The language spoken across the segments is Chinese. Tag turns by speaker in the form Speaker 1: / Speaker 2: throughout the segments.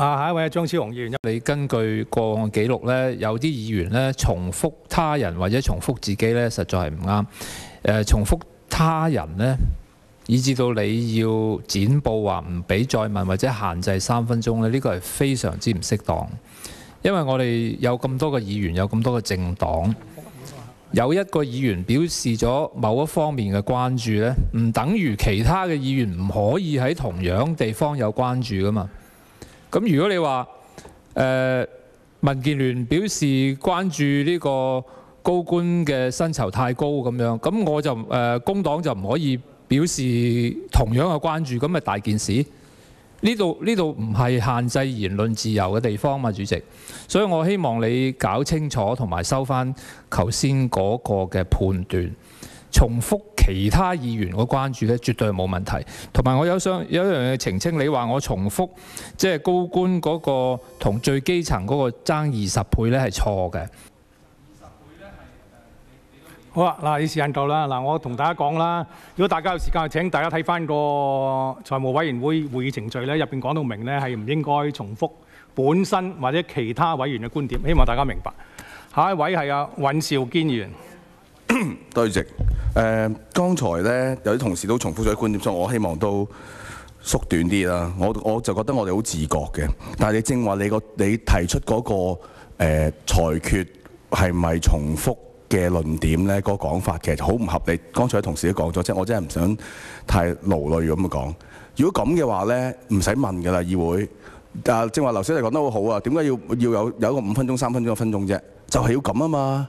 Speaker 1: 啊，下一位係張超雄議員。
Speaker 2: 你根據過往記錄呢，有啲議員呢重複他人或者重複自己呢，實在係唔啱。誒、重複他人呢，以至到你要剪報話唔俾再問或者限制三分鐘呢，呢、個係非常之唔適當。因為我哋有咁多個議員，有咁多個政黨，有一個議員表示咗某一方面嘅關注呢，唔等於其他嘅議員唔可以喺同樣地方有關注噶嘛。咁如果你話誒、民建聯表示關注呢個高官嘅薪酬太高咁樣，咁我就誒、工黨就唔可以表示同樣嘅關注，咁咪大件事？呢度呢度唔係限制言論自由嘅地方嘛，主席。所以我希望你搞清楚同埋收翻頭先嗰個嘅判斷。重複其他議員嘅關注咧，絕對係冇問題。同埋我有想有一樣嘢澄清，你話我重複即係高官嗰個同最基層嗰個爭二十倍咧係錯嘅。
Speaker 1: 好啦，嗱，你時間夠啦。嗱，我同大家講啦，如果大家有時間，請大家睇翻個財務委員會會議程序咧，入邊講到明咧係唔應該重複本身或者其他委員嘅觀點，希望大家明白。下一位係阿尹兆堅議員。
Speaker 3: 多謝主席。誒、剛才咧有啲同事都重複咗啲觀點，所以我希望都縮短啲啦。我我就覺得我哋好自覺嘅，但係你正話你個你提出嗰、個、誒裁決係咪重複嘅論點咧？嗰、個講法其實好唔合理。剛才同事都講咗，即係我真係唔想太勞累咁講。如果咁嘅話咧，唔使問㗎啦，議會。啊，正話劉小姐講得好好啊，點解要要有有一個五分鐘、三分鐘、一分鐘啫？就係、要咁啊嘛。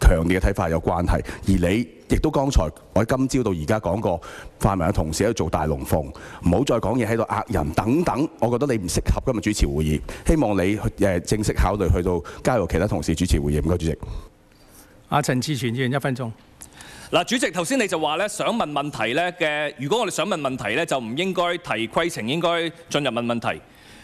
Speaker 3: 強烈嘅睇法有關係，而你亦都剛才我今朝到而家講過，泛民嘅同事喺度做大龍鳳，唔好再講嘢喺度呃人等等。我覺得你唔適合今日主持會議，希望你誒、正式考慮去到加入其他同事主持會議。唔該，主席。
Speaker 1: 阿陳志全議員一分鐘。
Speaker 4: 嗱，主席頭先你就話咧，想問問題咧嘅，如果我哋想問問題咧，就唔應該提規程，應該進入問問題。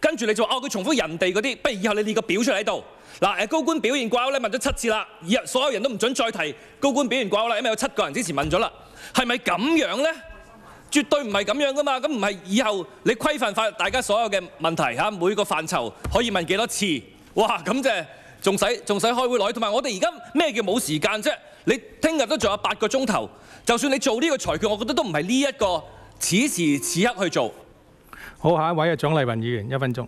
Speaker 4: 跟住你就話哦，佢重複人哋嗰啲，不如以後你列個表出嚟喺度。嗱誒，高官表現掛鈎咧問咗七次啦，以後所有人都唔准再提高官表現掛鈎啦，因為有七個人之前問咗啦，係咪咁樣呢？絕對唔係咁樣噶嘛，咁唔係以後你規範化大家所有嘅問題嚇，每個範疇可以問幾多次？哇，咁即係仲使仲使開會耐，同埋我哋而家咩叫冇時間啫？你聽日都仲有八個鐘頭，就算你做呢個裁決，我覺得都唔係呢一個此時此刻去做。
Speaker 1: 好，下一位啊，蒋丽云议员一分钟。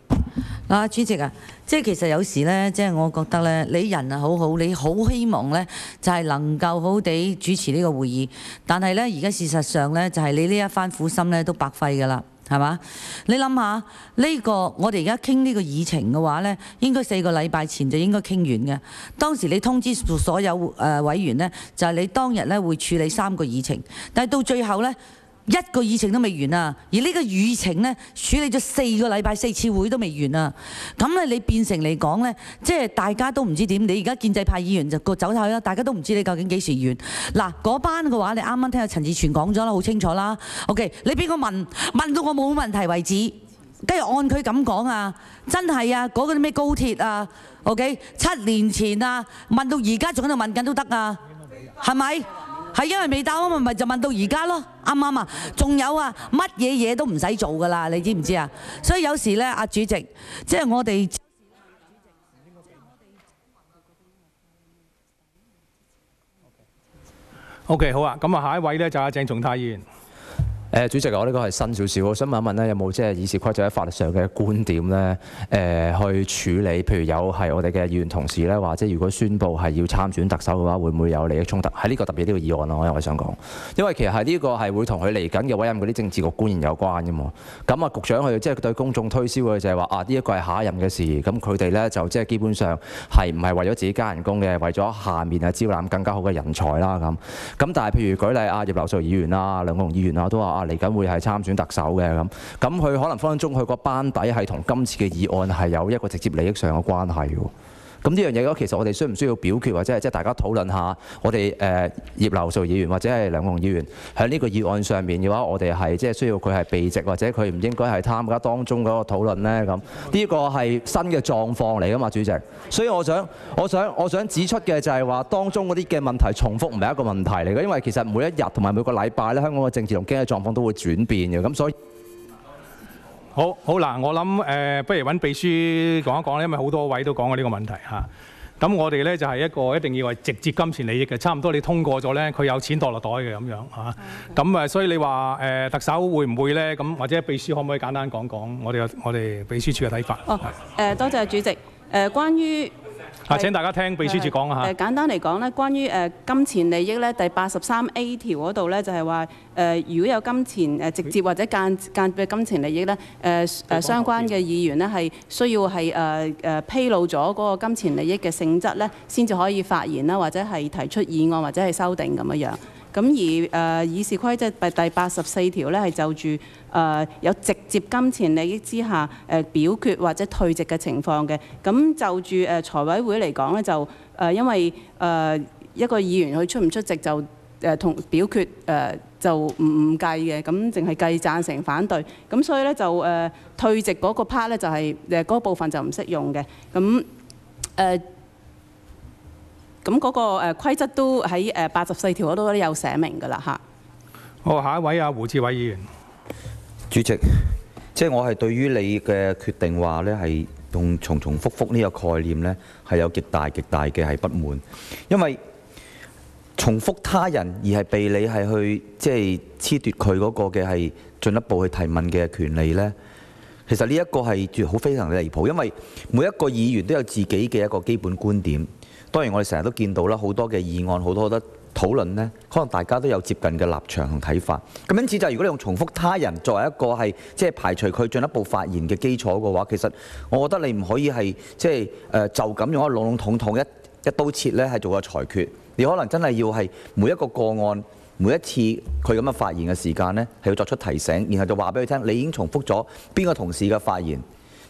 Speaker 5: 啊，主席啊，即係其實有時咧，即係我覺得咧，你人啊好好，你好希望咧就係能夠好地主持呢個會議，但係咧而家事實上咧就係你呢一番苦心咧都白費噶啦。係嘛？你諗下呢個我哋而家傾呢個議程嘅話呢，應該四個禮拜前就應該傾完嘅。當時你通知所有誒委員呢，就係你當日咧會處理三個議程，但係到最後呢，一個議程都未完啊！而呢個議程呢，處理咗四個禮拜四次會都未完啊！咁咧你變成嚟講呢，即係大家都唔知點。你而家建制派議員就個走晒啦，大家都唔知你究竟幾時完。嗱，嗰班嘅話，你啱啱聽阿陳志全講咗啦，好清楚啦。OK，你俾我問問到我冇問題為止，跟住按佢咁講啊，真係啊，嗰個啲咩高鐵啊，OK，七年前啊，問到而家仲喺度問緊都得啊，係咪？係因為未答啊嘛，咪就問到而家咯，啱啱啊？仲有啊，乜嘢嘢都唔使做噶啦，你知唔知啊？所以有時咧，阿主席，即係我哋。
Speaker 1: OK，好啊，咁啊，下一位咧就係阿鄭松泰議員。
Speaker 6: 誒主席，我呢個係新少少，我想問一問咧，有冇即係議事規則喺法律上嘅觀點咧？誒、去處理，譬如有係我哋嘅議員同事咧，話即係如果宣佈係要參選特首嘅話，會唔會有利益衝突？喺呢個特別呢個議案咯，我因為想講，因為其實係呢個係會同佢嚟緊嘅委任嗰啲政治局官員有關嘅嘛。咁啊，局長佢即係對公眾推銷嘅就係話啊，呢、一個係下一任嘅事，咁佢哋咧就即係基本上係唔係為咗自己加人工嘅，為咗下面啊招攬更加好嘅人才啦咁。咁但係譬如舉例啊，葉劉淑儀議員啊、梁國雄議員啊，都話嚟緊會係參選特首嘅咁。咁佢可能分分鐘佢個班底係同今次嘅議案係有一個直接利益上嘅關係喎。咁呢樣嘢咧，其實我哋需唔需要表決，或者係即係大家討論下，我哋誒、呃、葉劉淑儀議員或者係梁國雄議員喺呢個議案上面嘅話，我哋係即係需要佢係避席，或者佢唔應該係參加當中嗰個討論呢？咁呢個係新嘅狀況嚟噶嘛，主席。所以我想我想我想指出嘅就係話，當中嗰啲嘅問題重複唔係一個問題嚟嘅，因為其實每一日同埋每個禮拜咧，香港嘅政治同經濟狀況都會轉變嘅，咁所以。
Speaker 1: 好好嗱，我諗誒、呃不如揾秘書講一講咧，因為好多位都講過呢個問題嚇。咁、我哋咧就係、一個一定要係直接金錢利益嘅，差唔多你通過咗咧，佢有錢墮落袋嘅咁樣嚇。咁誒、所以你話誒、呃特首會唔會咧？咁或者秘書可唔可以簡單講講我哋嘅我哋秘書處嘅睇法？
Speaker 7: 哦，誒、多謝主席。誒、關於
Speaker 1: 啊，請大家聽秘書處講啊
Speaker 7: 誒、
Speaker 1: 嚇。
Speaker 7: 簡單嚟講咧，關於誒、金錢利益咧，第八十三 A 條嗰度咧就係話誒，如果有金錢誒直接或者間間嘅金錢利益咧，誒、誒相關嘅議員咧係需要係誒誒披露咗嗰個金錢利益嘅性質咧，先至可以發言啦，或者係提出議案或者係修訂咁樣樣。咁而誒、呃、議事規則第第八十四條咧係就住誒、呃有直接金錢利益之下誒、呃表決或者退席嘅情況嘅。咁就住誒、呃、財委會嚟講咧，就誒、呃因為誒、呃一個議員佢出唔出席就誒同、表決誒、呃就唔唔計嘅，咁淨係計贊成反對。咁所以咧就誒、呃退席嗰個 part 咧就係誒嗰部分就唔適用嘅。咁誒。呃咁嗰個誒規則都喺誒八十四條嗰度都有寫明㗎啦嚇。
Speaker 1: 好，下一位啊，胡志偉議員。
Speaker 8: 主席，即係我係對於你嘅決定話呢係用重重複複呢個概念呢係有極大極大嘅係不滿，因為重複他人而係被你係去即係褫奪佢嗰個嘅係進一步去提問嘅權利呢。其實呢一個係絕好非常嘅離譜，因為每一個議員都有自己嘅一個基本觀點。當然我哋成日都見到啦，好多嘅議案，好多好多討論呢，可能大家都有接近嘅立場同睇法。咁因此就如果你用重複他人作為一個係即係排除佢進一步發言嘅基礎嘅話，其實我覺得你唔可以係即係誒就咁用一籠籠統統一一刀切呢係做個裁決。你可能真係要係每一個個案。每一次佢咁嘅發言嘅時間呢，係要作出提醒，然後就話俾佢聽，你已經重複咗邊個同事嘅發言。